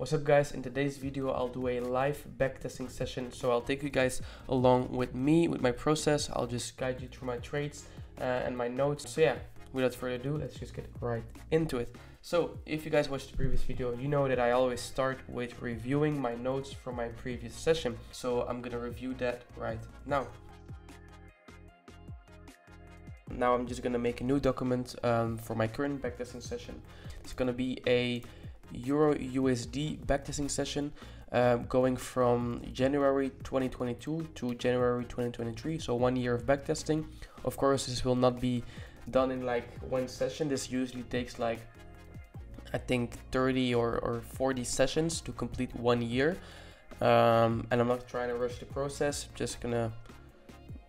What's up guys, in today's video I'll do a live backtesting session so I'll take you guys along with me, with my process, I'll just guide you through my trades uh, and my notes. So yeah, without further ado, let's just get right into it. So if you guys watched the previous video, you know that I always start with reviewing my notes from my previous session. So I'm gonna review that right now. Now I'm just gonna make a new document um, for my current backtesting session. It's gonna be a Euro USD backtesting session uh, going from January 2022 to January 2023. So one year of backtesting. Of course, this will not be done in like one session. This usually takes like I think 30 or, or 40 sessions to complete one year. Um, and I'm not trying to rush the process. Just gonna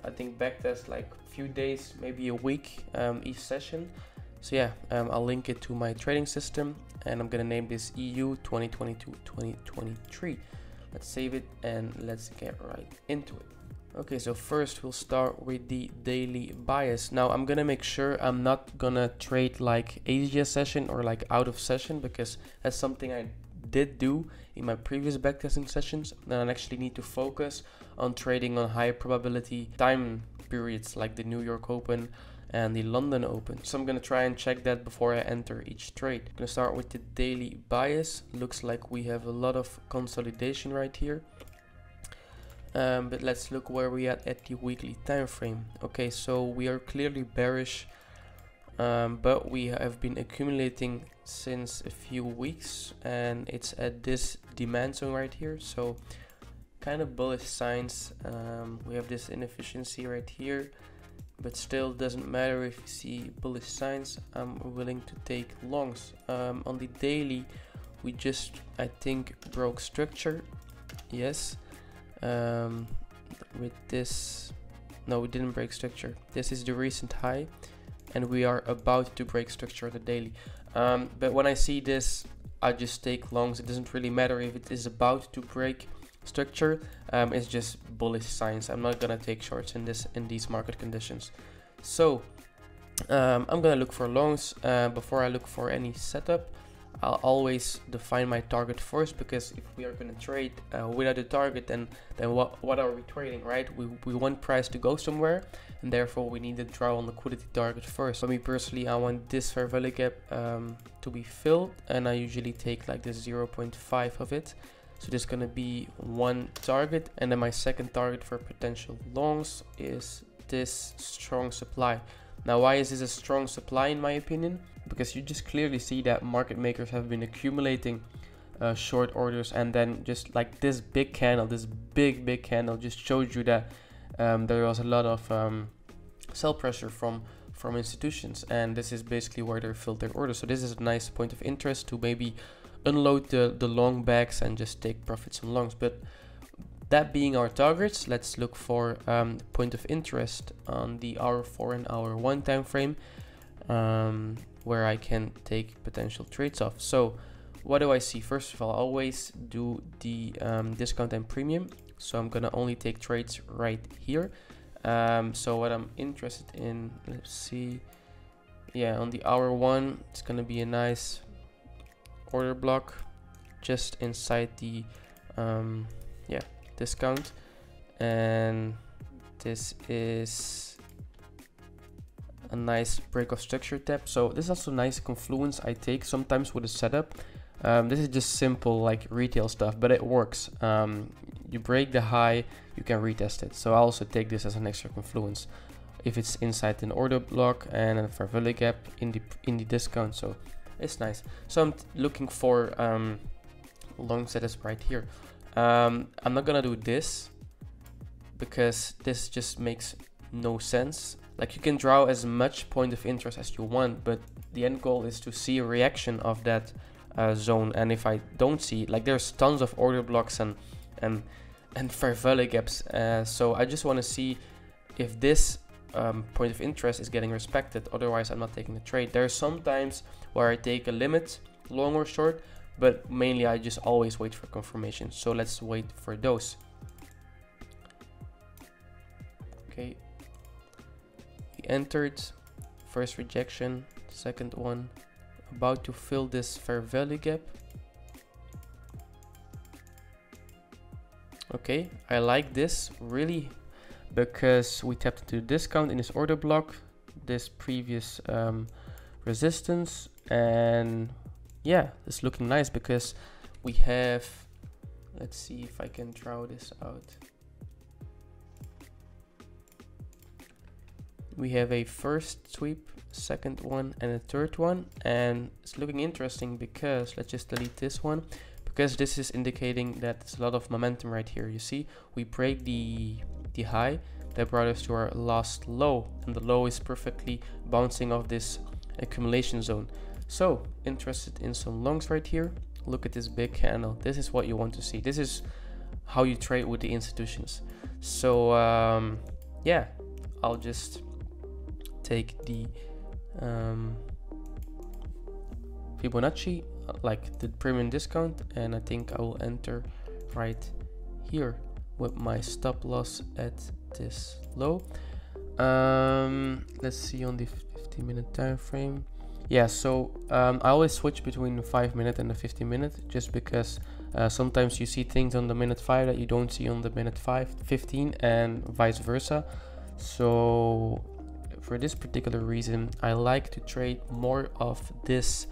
I think backtest like a few days, maybe a week um, each session. So yeah, um, I'll link it to my trading system and I'm gonna name this EU 2022-2023. Let's save it and let's get right into it. Okay, so first we'll start with the daily bias. Now I'm gonna make sure I'm not gonna trade like Asia session or like out of session because that's something I did do in my previous backtesting sessions. And I actually need to focus on trading on high probability time periods like the New York Open and the London Open. So I'm gonna try and check that before I enter each trade. I'm gonna start with the daily bias. Looks like we have a lot of consolidation right here. Um, but let's look where we at at the weekly time frame. Okay, so we are clearly bearish, um, but we have been accumulating since a few weeks, and it's at this demand zone right here. So kind of bullish signs. Um, we have this inefficiency right here but still doesn't matter if you see bullish signs I'm willing to take longs. Um, on the daily we just I think broke structure. Yes. Um, with this no we didn't break structure. This is the recent high and we are about to break structure on the daily. Um, but when I see this I just take longs. It doesn't really matter if it is about to break structure um, is just bullish signs. I'm not gonna take shorts in this in these market conditions. So um, I'm gonna look for longs uh, before I look for any setup. I'll always define my target first because if we are gonna trade uh, without a target, then then what what are we trading, right? We we want price to go somewhere, and therefore we need to draw on liquidity target first. For me personally, I want this fair value gap um, to be filled, and I usually take like the 0.5 of it. So there's gonna be one target and then my second target for potential longs is this strong supply. Now why is this a strong supply in my opinion? Because you just clearly see that market makers have been accumulating uh, short orders and then just like this big candle, this big big candle just showed you that um, there was a lot of um, sell pressure from from institutions and this is basically where they filled their orders. So this is a nice point of interest to maybe unload the, the long bags and just take profits on longs. But that being our targets, let's look for um, point of interest on the hour 4 and hour 1 time frame um, where I can take potential trades off. So what do I see? First of all, I always do the um, discount and premium. So I'm gonna only take trades right here. Um, so what I'm interested in, let's see. Yeah, on the hour one, it's gonna be a nice order block just inside the um, yeah discount. And this is a nice break of structure tap so this is also nice confluence I take sometimes with a setup. Um, this is just simple like retail stuff but it works. Um, you break the high you can retest it. So I also take this as an extra confluence if it's inside an order block and a value gap in the in the discount. So it's nice. So I'm looking for um, long setups right here. Um, I'm not gonna do this because this just makes no sense. Like you can draw as much point of interest as you want, but the end goal is to see a reaction of that uh, zone. And if I don't see, like there's tons of order blocks and and and fair gaps. Uh, so I just want to see if this um, point of interest is getting respected. Otherwise, I'm not taking the trade. There are sometimes where I take a limit, long or short, but mainly I just always wait for confirmation. So let's wait for those. Okay, we entered, first rejection, second one, about to fill this fair value gap. Okay, I like this really because we tapped into discount in this order block, this previous um, resistance, and yeah, it's looking nice because we have, let's see if I can draw this out. We have a first sweep, second one, and a third one, and it's looking interesting because let's just delete this one because this is indicating that there's a lot of momentum right here. You see, we break the, the high that brought us to our last low and the low is perfectly bouncing off this accumulation zone. So interested in some longs right here. Look at this big candle. This is what you want to see. This is how you trade with the institutions. So um, yeah, I'll just take the um, Fibonacci like the premium discount and I think I will enter right here with my stop loss at this low. Um, let's see on the 50 minute time frame yeah so um, I always switch between the 5 minute and the 50 minute just because uh, sometimes you see things on the minute 5 that you don't see on the minute 5 15 and vice versa. So for this particular reason I like to trade more of this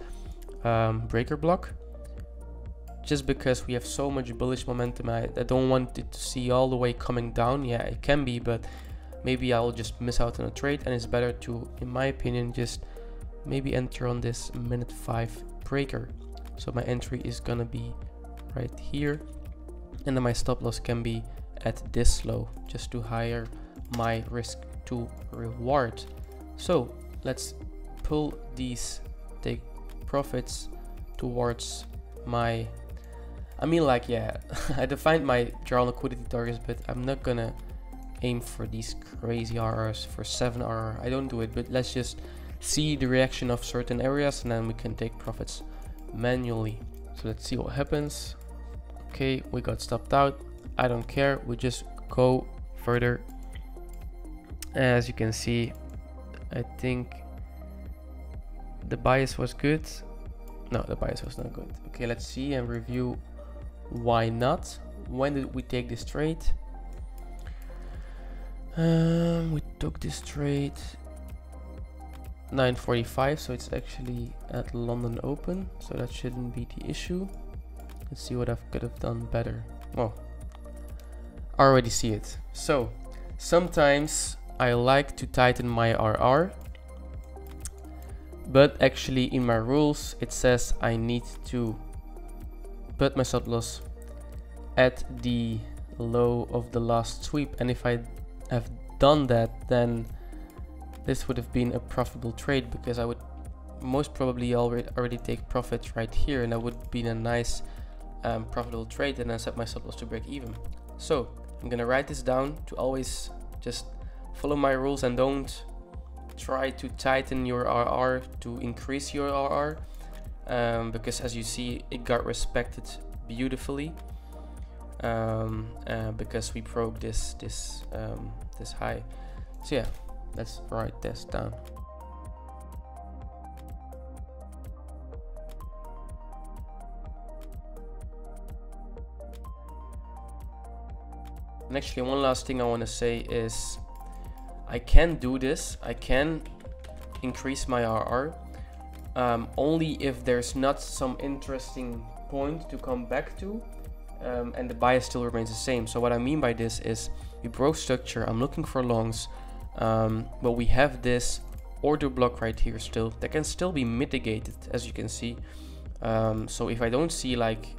um, breaker block just because we have so much bullish momentum I, I don't want it to see all the way coming down. Yeah it can be but maybe I'll just miss out on a trade and it's better to in my opinion just maybe enter on this minute 5 breaker. So my entry is gonna be right here and then my stop loss can be at this low just to higher my risk to reward. So let's pull these take profits towards my I mean like yeah I defined my draw liquidity targets but I'm not gonna aim for these crazy RRs for 7 RR I don't do it but let's just see the reaction of certain areas and then we can take profits manually. So let's see what happens. Okay we got stopped out. I don't care. We just go further. As you can see I think the bias was good. No, the bias was not good. Okay, let's see and review why not. When did we take this trade? Um, we took this trade 9.45, so it's actually at London Open, so that shouldn't be the issue. Let's see what I could have done better. Well, I already see it. So, sometimes I like to tighten my RR but actually in my rules it says I need to put my stop loss at the low of the last sweep and if I have done that then this would have been a profitable trade because I would most probably already already take profits right here and that would be a nice um, profitable trade and I set my stop loss to break even. So I'm gonna write this down to always just follow my rules and don't try to tighten your RR to increase your RR um, because as you see it got respected beautifully um, uh, because we broke this this um, this high so yeah let's write this down and actually one last thing I want to say is I can do this. I can increase my RR. Um, only if there's not some interesting point to come back to um, and the bias still remains the same. So what I mean by this is we broke structure, I'm looking for longs, um, but we have this order block right here still that can still be mitigated as you can see. Um, so if I don't see like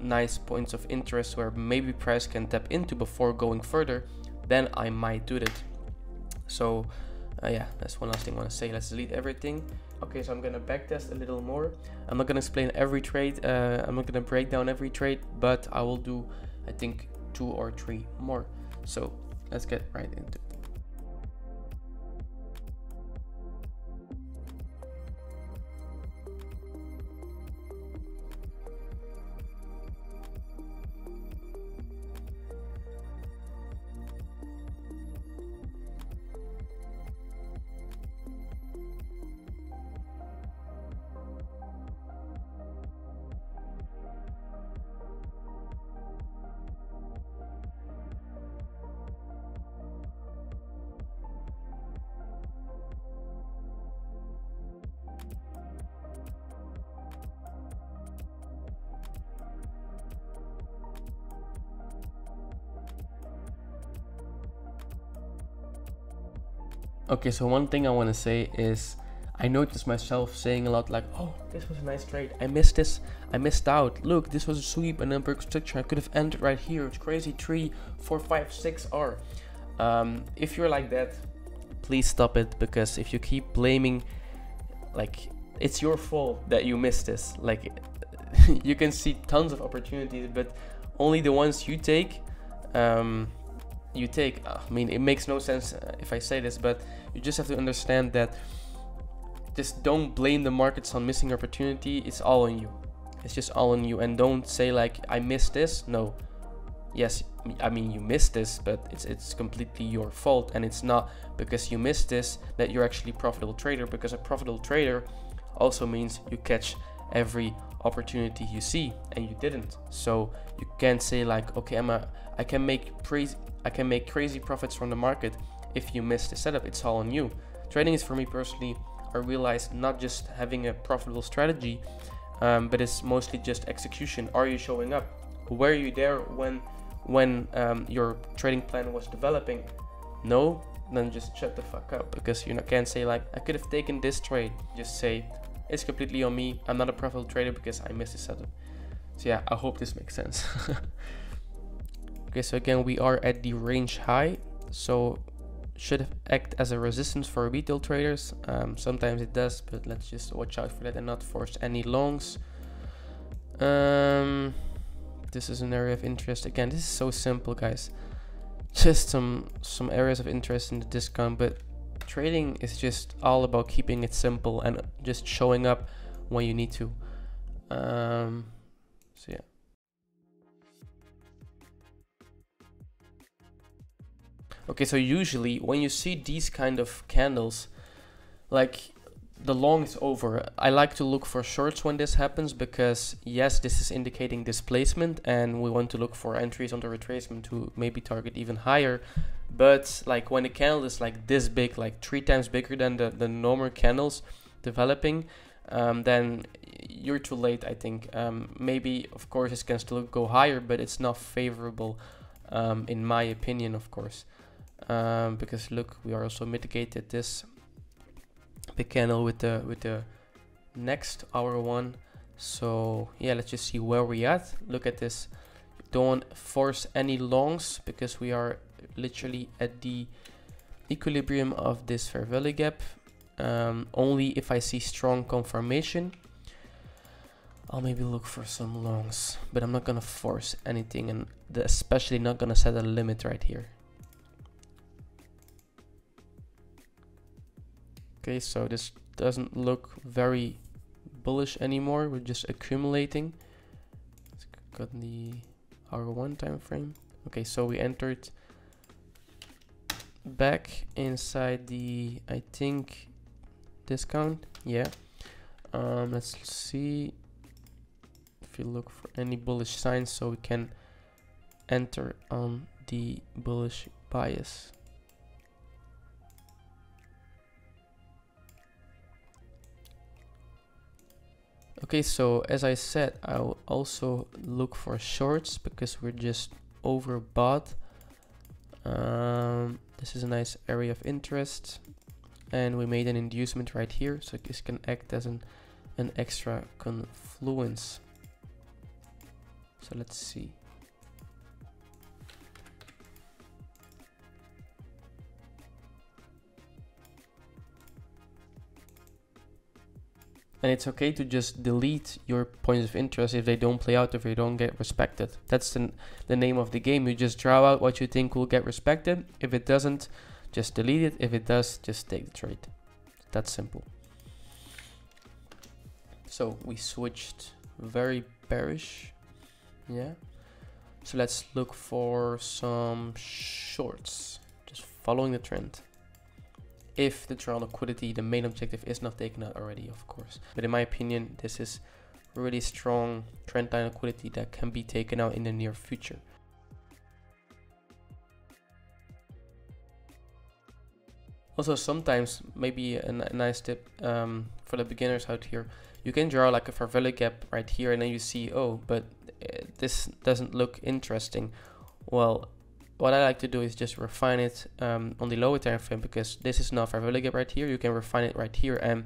nice points of interest where maybe price can tap into before going further, then I might do that. So uh, yeah, that's one last thing I want to say. Let's delete everything. Okay, so I'm gonna backtest a little more. I'm not gonna explain every trade. Uh, I'm not gonna break down every trade, but I will do, I think, two or three more. So let's get right into it. Okay, so one thing I want to say is I noticed myself saying a lot like, oh, this was a nice trade. I missed this. I missed out. Look, this was a sweep and then break structure. I could have entered right here. It's crazy. Three, four, five, six R. Um, if you're like that, please stop it because if you keep blaming, like, it's your fault that you missed this. Like, you can see tons of opportunities, but only the ones you take. Um, you take. I mean, it makes no sense uh, if I say this, but you just have to understand that just don't blame the markets on missing opportunity. It's all on you. It's just all on you. And don't say like I missed this. No. Yes, I mean you missed this, but it's it's completely your fault, and it's not because you missed this that you're actually a profitable trader. Because a profitable trader also means you catch every opportunity you see, and you didn't. So you can't say like, okay, I'm a, I can make crazy, I can make crazy profits from the market if you miss the setup. It's all on you. Trading is for me personally I realized not just having a profitable strategy, um, but it's mostly just execution. Are you showing up? Were you there when when um, your trading plan was developing? No, then just shut the fuck up because you can't say like I could have taken this trade. Just say it's completely on me. I'm not a profitable trader because I missed the setup. So yeah, I hope this makes sense. okay, so again we are at the range high. So should act as a resistance for retail traders. Um, sometimes it does, but let's just watch out for that and not force any longs. Um, this is an area of interest. Again, this is so simple, guys. Just some some areas of interest in the discount, but trading is just all about keeping it simple and just showing up when you need to. Um, so yeah. Okay, so usually when you see these kind of candles, like the long is over. I like to look for shorts when this happens because yes, this is indicating displacement and we want to look for entries on the retracement to maybe target even higher. But like when a candle is like this big, like three times bigger than the, the normal candles developing, um, then you're too late, I think. Um, maybe, of course, it can still go higher, but it's not favorable um, in my opinion, of course um, because look we are also mitigated this big candle with the with the next hour one. So yeah let's just see where we at. Look at this. Don't force any longs because we are literally at the equilibrium of this fair value gap. Um, only if I see strong confirmation I'll maybe look for some longs. But I'm not gonna force anything and especially not gonna set a limit right here Okay, so this doesn't look very bullish anymore. We're just accumulating. Let's got the R1 time frame. Okay, so we entered back inside the, I think, discount. Yeah. Um, let's see if you look for any bullish signs so we can enter on the bullish bias. Okay, so as I said, I'll also look for shorts because we're just overbought. Um, this is a nice area of interest and we made an inducement right here so this can act as an, an extra confluence. So let's see. And it's okay to just delete your points of interest if they don't play out if they don't get respected. That's the, the name of the game. You just draw out what you think will get respected. If it doesn't just delete it. If it does just take the trade. That's simple. So we switched very bearish. Yeah. So let's look for some shorts. Just following the trend if the draw liquidity, the main objective is not taken out already, of course. But in my opinion, this is really strong trend line liquidity that can be taken out in the near future. Also, sometimes maybe a, a nice tip um, for the beginners out here, you can draw like a fair gap right here and then you see, oh, but uh, this doesn't look interesting. Well, what I like to do is just refine it um, on the lower time frame because this is not value right here. You can refine it right here and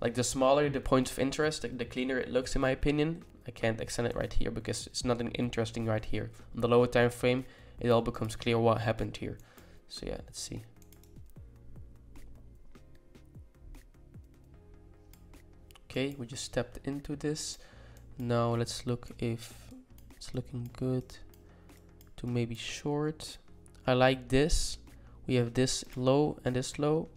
like the smaller the points of interest, the, the cleaner it looks in my opinion. I can't extend it right here because it's not an interesting right here. On the lower time frame, it all becomes clear what happened here. So yeah, let's see. Okay, we just stepped into this. Now let's look if it's looking good to maybe short. I like this. We have this low and this low.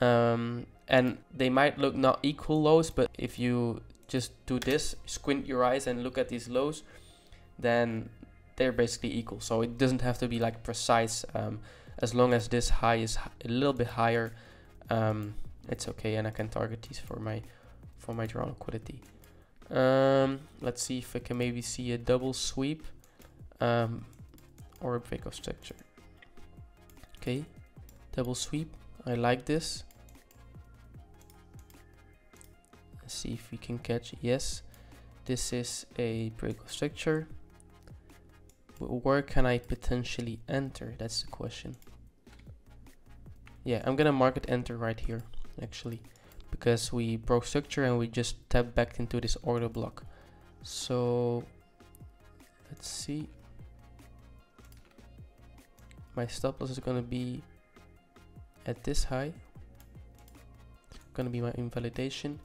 Um, and they might look not equal lows, but if you just do this, squint your eyes and look at these lows, then they're basically equal. So it doesn't have to be like precise. Um, as long as this high is a little bit higher, um, it's okay, and I can target these for my for my draw liquidity. Um, let's see if I can maybe see a double sweep um, or a break of structure. Okay, double sweep. I like this. Let's see if we can catch. Yes, this is a break of structure. Where can I potentially enter? That's the question. Yeah, I'm gonna market enter right here, actually because we broke structure and we just tapped back into this order block. So let's see. My stop loss is going to be at this high. Going to be my invalidation.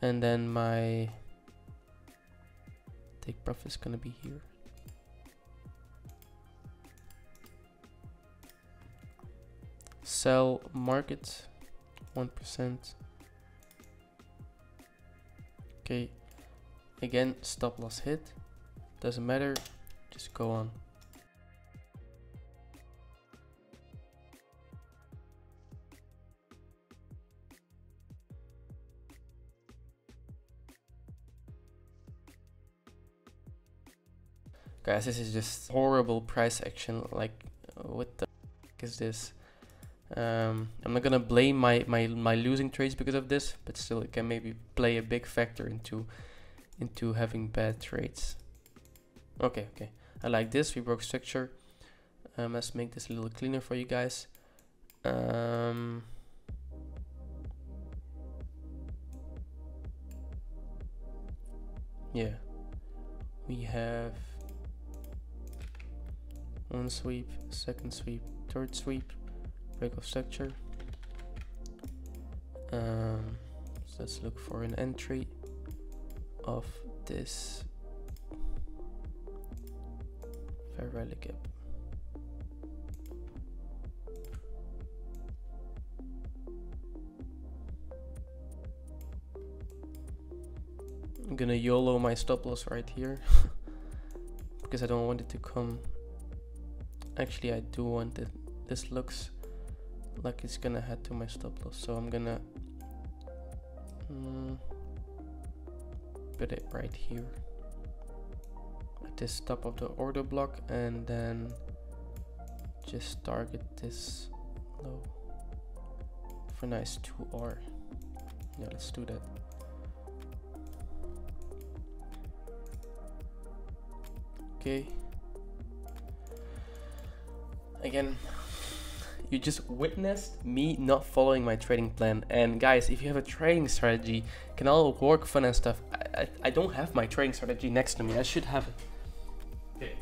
And then my take profit is going to be here. Sell market 1%. Okay, again, stop loss hit. Doesn't matter, just go on. Guys, this is just horrible price action. Like, what the is this? Um, I'm not gonna blame my, my, my losing trades because of this, but still it can maybe play a big factor into into having bad trades. Okay, okay. I like this. We broke structure. Um, let's make this a little cleaner for you guys. Um, yeah, we have one sweep, second sweep, third sweep break of structure. Um, so let's look for an entry of this value gap. I'm gonna YOLO my stop loss right here because I don't want it to come. Actually, I do want it. This looks like it's gonna head to my stop loss so I'm gonna mm, put it right here at this top of the order block and then just target this low for nice 2R yeah let's do that okay again you just witnessed me not following my trading plan. And guys, if you have a trading strategy, can all work fun and stuff. I, I, I don't have my trading strategy next to me. I should have it. Okay.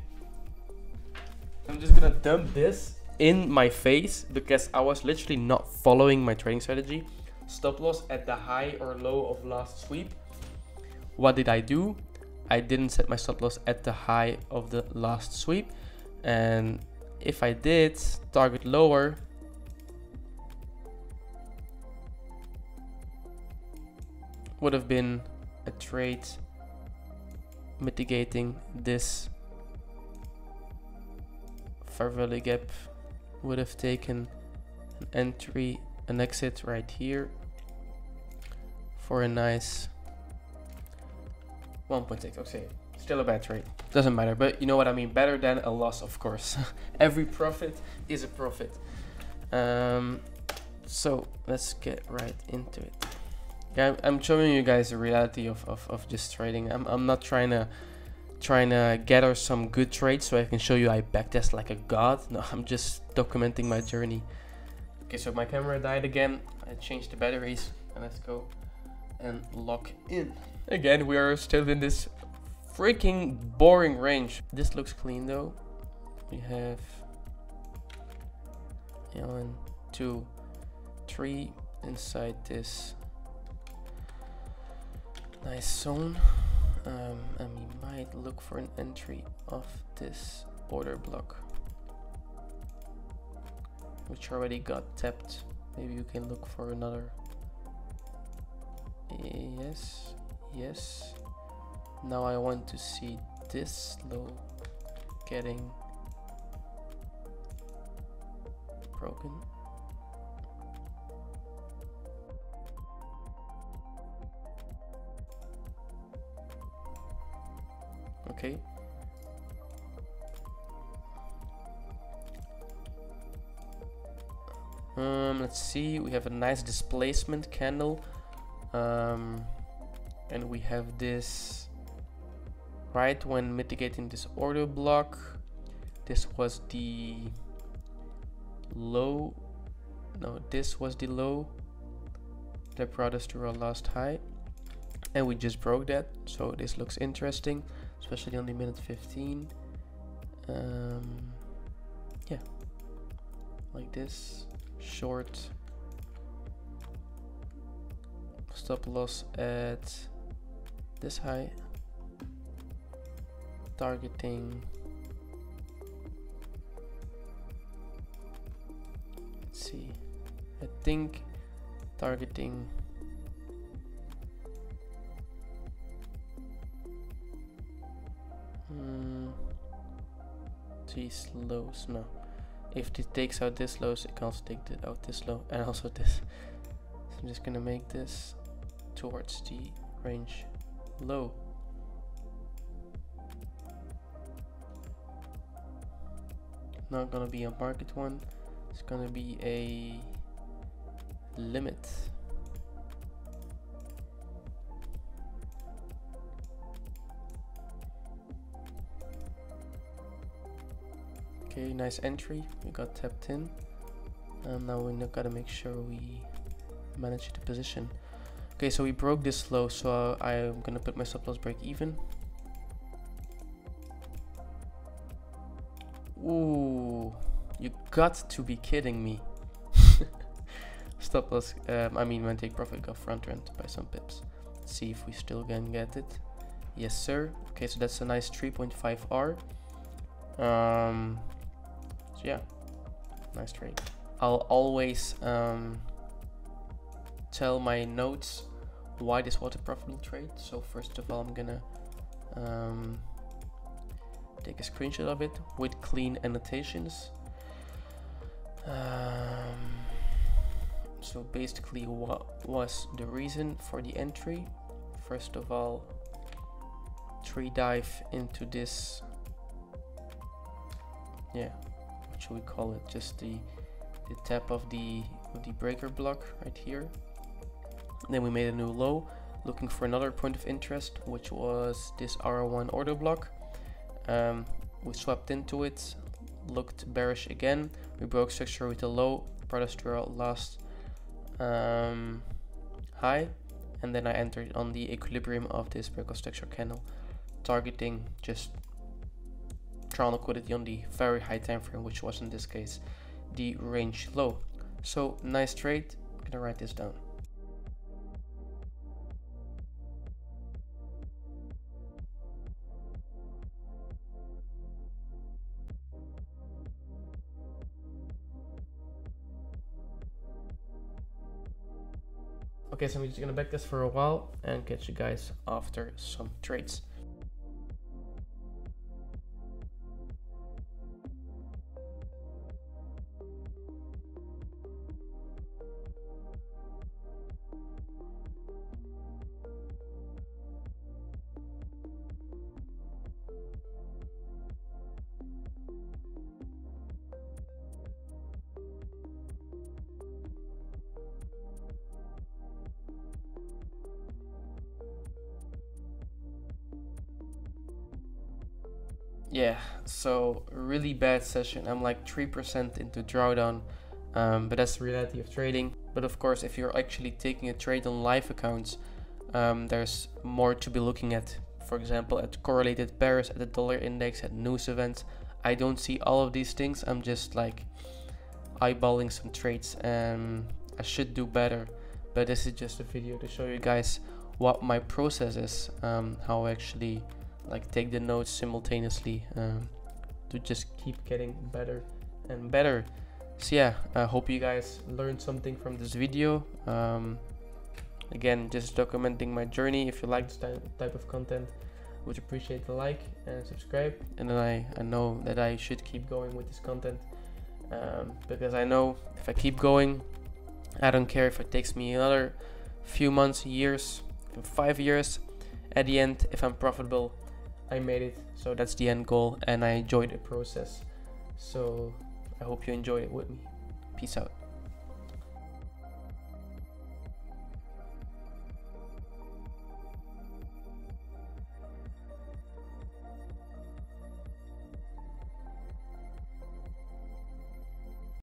I'm just gonna dump this in my face because I was literally not following my trading strategy. Stop loss at the high or low of last sweep. What did I do? I didn't set my stop loss at the high of the last sweep and if I did target lower, would have been a trade mitigating this value gap. Would have taken an entry an exit right here for a nice 1.6 okay Still a bad trade. Doesn't matter, but you know what I mean. Better than a loss, of course. Every profit is a profit. Um, so let's get right into it. Yeah, I'm showing you guys the reality of, of, of just trading. I'm, I'm not trying to trying to gather some good trades so I can show you I backtest like a god. No, I'm just documenting my journey. Okay, so my camera died again. I changed the batteries and let's go and lock in. Again, we are still in this freaking boring range. This looks clean though. We have one, two, three inside this nice zone. Um, and we might look for an entry of this order block which already got tapped maybe you can look for another yes yes now I want to see this low getting broken. Okay. Um, let's see. We have a nice displacement candle. Um, and we have this right when mitigating this order block this was the low no this was the low that brought us to our last high. And we just broke that so this looks interesting especially on the minute 15 um, yeah like this short stop loss at this high targeting. Let's see. I think targeting. Mm, these lows no. If it takes out this lows it can also take out this low and also this. So I'm just gonna make this towards the range low not gonna be a market one. It's gonna be a limit. Okay nice entry. We got tapped in. And now we gotta make sure we manage the position. Okay so we broke this low so I'm gonna put my stop loss break even. Ooh, got to be kidding me. Stop loss, um, I mean when take profit got front run by some pips. See if we still can get it. Yes sir. Okay, so that's a nice 3.5 R. Um, so yeah, nice trade. I'll always um, tell my notes why this was a profitable trade. So first of all, I'm gonna um, take a screenshot of it with clean annotations. Um, so basically what was the reason for the entry? First of all, tree dive into this, yeah, what should we call it? Just the, the tap of the, of the breaker block right here. Then we made a new low, looking for another point of interest, which was this R1 order block um, we swapped into it, looked bearish again. We broke structure with a low, us last um, high, and then I entered on the equilibrium of this break of structure candle, targeting just draw liquidity on the very high time frame, which was in this case the range low. So nice trade. I'm gonna write this down. Okay, so I'm just gonna back this for a while and catch you guys after some trades. Yeah, so really bad session. I'm like 3% into drawdown, um, but that's the reality of trading. But of course, if you're actually taking a trade on live accounts, um, there's more to be looking at. For example, at correlated pairs, at the dollar index, at news events. I don't see all of these things. I'm just like eyeballing some trades and I should do better. But this is just a video to show you guys what my process is, um, how I actually like take the notes simultaneously um, to just keep getting better and better. So yeah i hope you guys learned something from this video. Um, again just documenting my journey. If you like this type of content would appreciate the like and subscribe? And then I, I know that I should keep going with this content um, because I know if I keep going I don't care if it takes me another few months years five years at the end if I'm profitable I made it. So that's the end goal, and I enjoyed the process. So I hope you enjoyed it with me. Peace out.